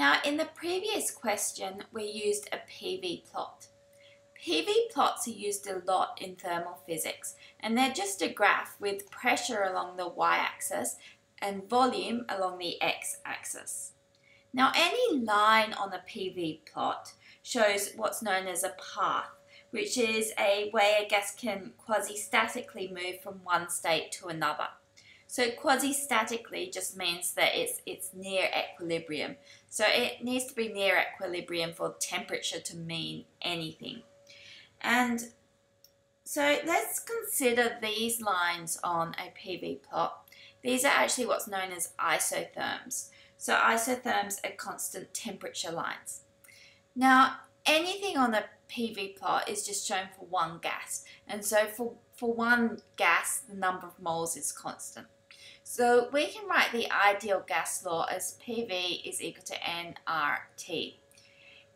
Now in the previous question we used a PV plot. PV plots are used a lot in thermal physics and they're just a graph with pressure along the y-axis and volume along the x-axis. Now any line on a PV plot shows what's known as a path, which is a way a gas can quasi-statically move from one state to another. So quasi-statically just means that it's, it's near equilibrium. So it needs to be near equilibrium for temperature to mean anything. And so let's consider these lines on a PV plot. These are actually what's known as isotherms. So isotherms are constant temperature lines. Now, anything on a PV plot is just shown for one gas. And so for, for one gas, the number of moles is constant. So we can write the ideal gas law as PV is equal to nRT.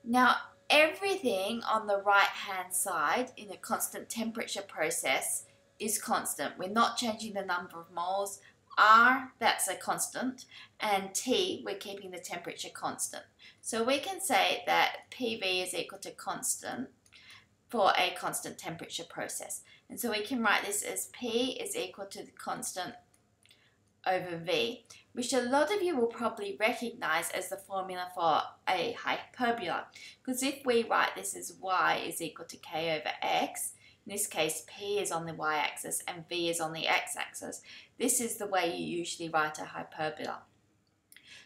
Now, everything on the right hand side in a constant temperature process is constant. We're not changing the number of moles. R, that's a constant, and T, we're keeping the temperature constant. So we can say that PV is equal to constant for a constant temperature process. And so we can write this as P is equal to the constant over V, which a lot of you will probably recognize as the formula for a hyperbola. Because if we write this as y is equal to k over x, in this case p is on the y-axis and v is on the x-axis, this is the way you usually write a hyperbola.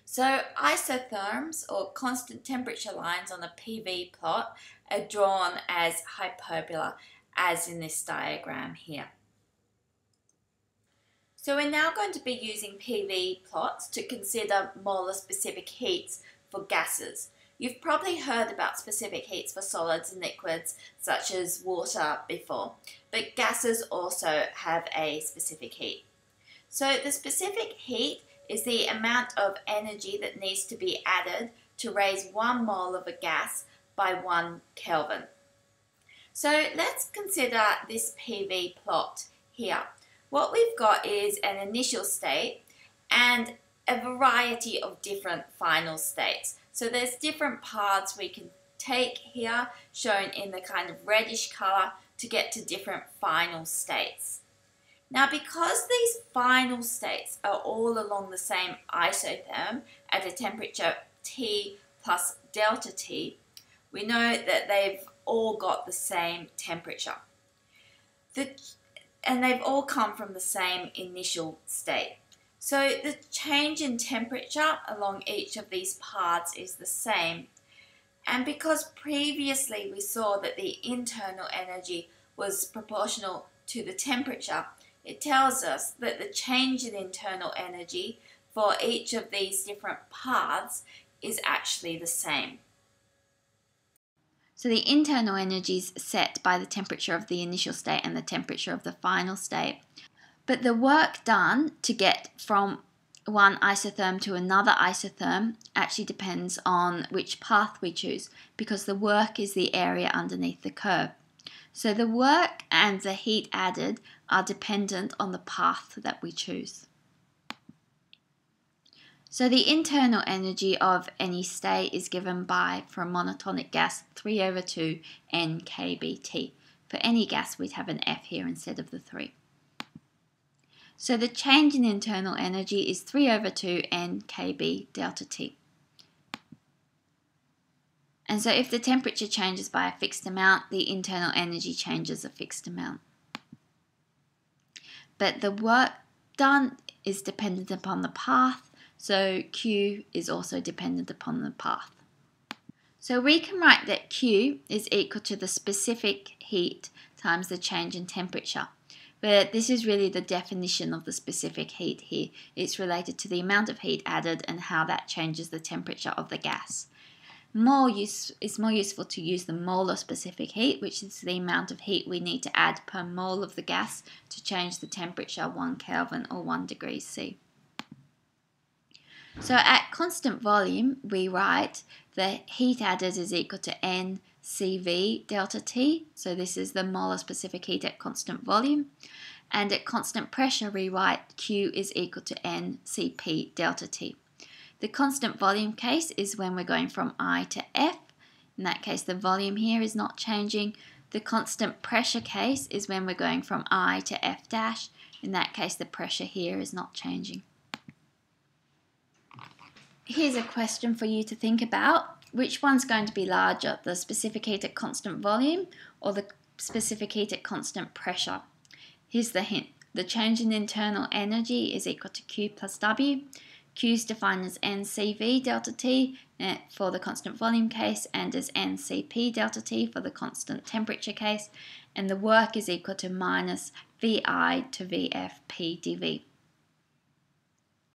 So isotherms or constant temperature lines on a PV plot are drawn as hyperbola as in this diagram here. So we're now going to be using PV plots to consider molar specific heats for gases. You've probably heard about specific heats for solids and liquids such as water before, but gases also have a specific heat. So the specific heat is the amount of energy that needs to be added to raise one mole of a gas by one Kelvin. So let's consider this PV plot here what we've got is an initial state and a variety of different final states. So there's different paths we can take here, shown in the kind of reddish color, to get to different final states. Now because these final states are all along the same isotherm at a temperature T plus delta T, we know that they've all got the same temperature. The and they've all come from the same initial state. So the change in temperature along each of these paths is the same. And because previously we saw that the internal energy was proportional to the temperature, it tells us that the change in internal energy for each of these different paths is actually the same. So the internal energy is set by the temperature of the initial state and the temperature of the final state. But the work done to get from one isotherm to another isotherm actually depends on which path we choose because the work is the area underneath the curve. So the work and the heat added are dependent on the path that we choose. So the internal energy of any state is given by, for a monatomic gas, 3 over 2 nkBT. For any gas, we'd have an F here instead of the 3. So the change in internal energy is 3 over 2 nkB delta T. And so if the temperature changes by a fixed amount, the internal energy changes a fixed amount. But the work done is dependent upon the path so Q is also dependent upon the path. So we can write that Q is equal to the specific heat times the change in temperature. But this is really the definition of the specific heat here. It's related to the amount of heat added and how that changes the temperature of the gas. More use, it's more useful to use the molar specific heat, which is the amount of heat we need to add per mole of the gas to change the temperature 1 Kelvin or 1 degree C. So at constant volume, we write the heat added is equal to N CV delta T. So this is the molar specific heat at constant volume. And at constant pressure, we write Q is equal to N Cp delta T. The constant volume case is when we're going from I to F. In that case, the volume here is not changing. The constant pressure case is when we're going from I to F dash. In that case, the pressure here is not changing. Here's a question for you to think about. Which one's going to be larger, the specific heat at constant volume or the specific heat at constant pressure? Here's the hint. The change in internal energy is equal to Q plus W. Q is defined as NCV delta T eh, for the constant volume case and as NCP delta T for the constant temperature case. And the work is equal to minus VI to VF P dV.